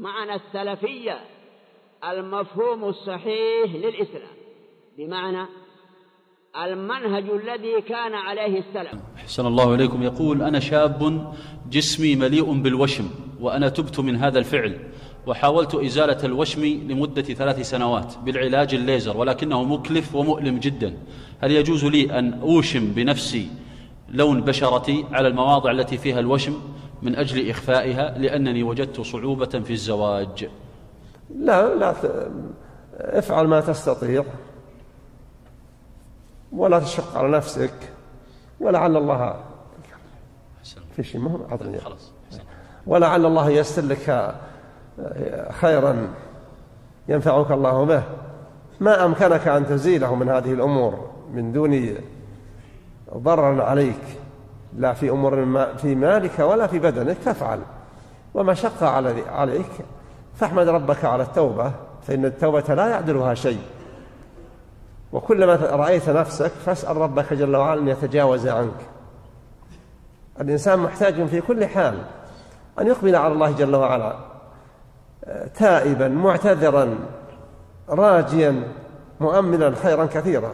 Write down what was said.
معنى السلفية المفهوم الصحيح للإسلام بمعنى المنهج الذي كان عليه السلف. أحسن الله إليكم. يقول أنا شاب جسمي مليء بالوشم وأنا تبت من هذا الفعل وحاولت إزالة الوشم لمدة ثلاث سنوات بالعلاج الليزر ولكنه مكلف ومؤلم جدا. هل يجوز لي أن أوشم بنفسي لون بشرتي على المواضع التي فيها الوشم؟ من أجل إخفائها لأنني وجدت صعوبة في الزواج. لا لا افعل ما تستطيع. ولا تشق على نفسك. ولعل الله في شيء مهم. أعطني خلاص. ولعل الله ييسر لك خيرا ينفعك الله به. ما أمكنك أن تزيله من هذه الأمور من دون ضرر عليك. لا في أمور في مالك ولا في بدنك فافعل. وما شق عليك فاحمد ربك على التوبة فإن التوبة لا يعدلها شيء. وكلما رأيت نفسك فاسأل ربك جل وعلا أن يتجاوز عنك. الإنسان محتاج في كل حال أن يقبل على الله جل وعلا تائبا معتذرا راجيا مؤملا خيرا كثيرا.